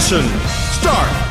session start!